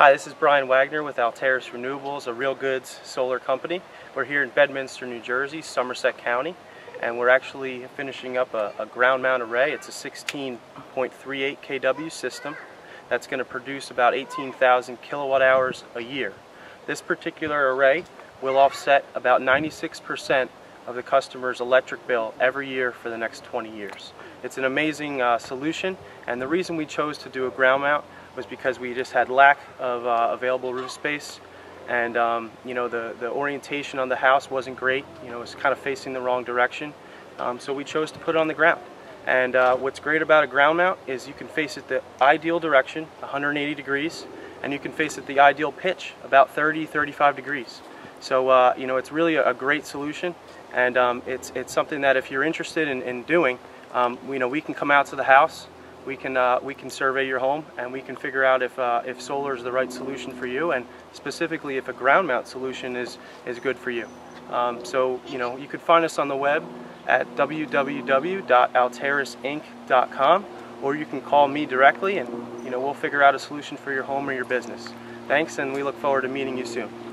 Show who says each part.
Speaker 1: Hi, this is Bryan Wagner with Alteris Renewables, a real goods solar company. We're here in Bedminster, New Jersey, Somerset County, and we're actually finishing up a, a ground mount array. It's a 16.38 kW system that's going to produce about 18,000 kilowatt hours a year. This particular array will offset about 96% of the customer's electric bill every year for the next 20 years. It's an amazing uh, solution and the reason we chose to do a ground mount was because we just had lack of uh, available roof space and um, you know the, the orientation on the house wasn't great, you know it was kind of facing the wrong direction um, so we chose to put it on the ground. And uh, what's great about a ground mount is you can face it the ideal direction, 180 degrees, and you can face it the ideal pitch, about 30, 35 degrees. So uh, you know it's really a, a great solution, and um, it's it's something that if you're interested in, in doing, um, you know we can come out to the house, we can uh, we can survey your home, and we can figure out if uh, if solar is the right solution for you, and specifically if a ground mount solution is is good for you. Um, so you know you could find us on the web at www.alterisinc.com, or you can call me directly, and you know we'll figure out a solution for your home or your business. Thanks, and we look forward to meeting you soon.